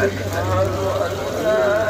أشهد أن لا